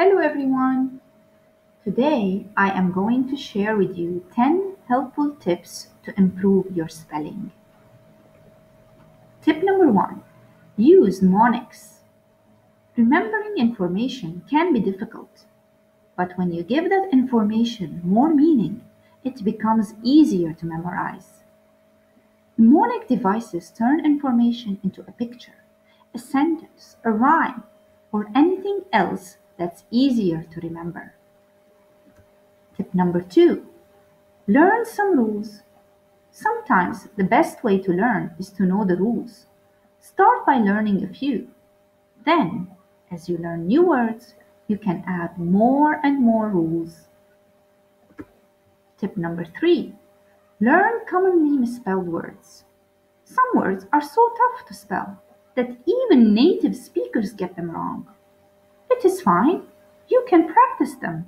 Hello everyone! Today I am going to share with you 10 helpful tips to improve your spelling. Tip number 1 Use mnemonics. Remembering information can be difficult, but when you give that information more meaning, it becomes easier to memorize. Mnemonic devices turn information into a picture, a sentence, a rhyme, or anything else that's easier to remember. Tip number two learn some rules. Sometimes the best way to learn is to know the rules. Start by learning a few. Then, as you learn new words, you can add more and more rules. Tip number three learn commonly misspelled words. Some words are so tough to spell that even native speakers get them wrong. It is fine. You can practice them.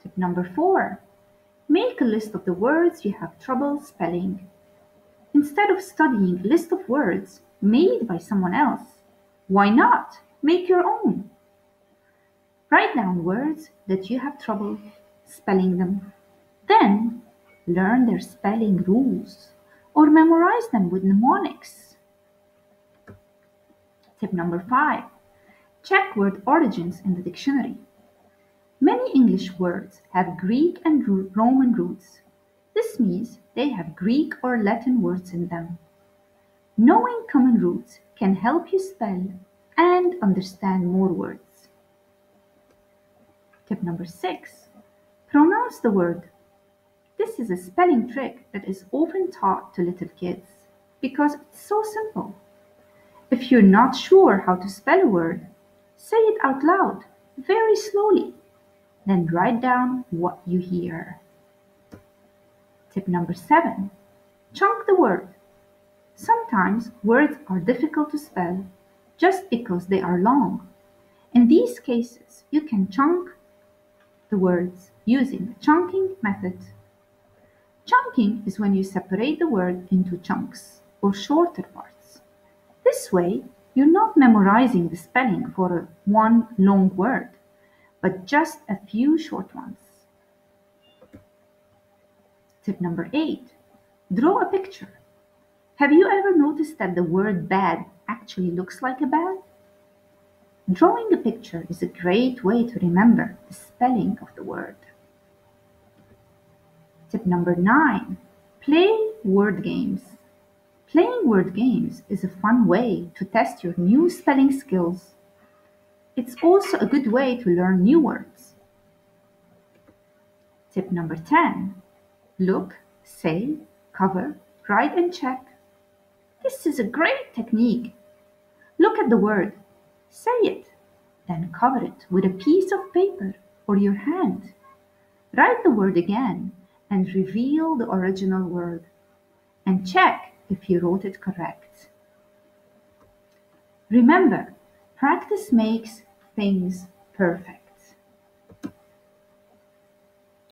Tip number four. Make a list of the words you have trouble spelling. Instead of studying a list of words made by someone else, why not make your own? Write down words that you have trouble spelling them. Then learn their spelling rules or memorize them with mnemonics. Tip number five. Check word origins in the dictionary. Many English words have Greek and Roman roots. This means they have Greek or Latin words in them. Knowing common roots can help you spell and understand more words. Tip number six. Pronounce the word. This is a spelling trick that is often taught to little kids because it's so simple. If you're not sure how to spell a word, Say it out loud, very slowly. Then write down what you hear. Tip number seven chunk the word. Sometimes words are difficult to spell just because they are long. In these cases, you can chunk the words using the chunking method. Chunking is when you separate the word into chunks or shorter parts. This way, you're not memorizing the spelling for one long word, but just a few short ones. Tip number eight draw a picture. Have you ever noticed that the word bad actually looks like a bad? Drawing a picture is a great way to remember the spelling of the word. Tip number nine play word games. Playing word games is a fun way to test your new spelling skills. It's also a good way to learn new words. Tip number 10 Look, say, cover, write, and check. This is a great technique. Look at the word, say it, then cover it with a piece of paper or your hand. Write the word again and reveal the original word. And check if you wrote it correct. Remember, practice makes things perfect.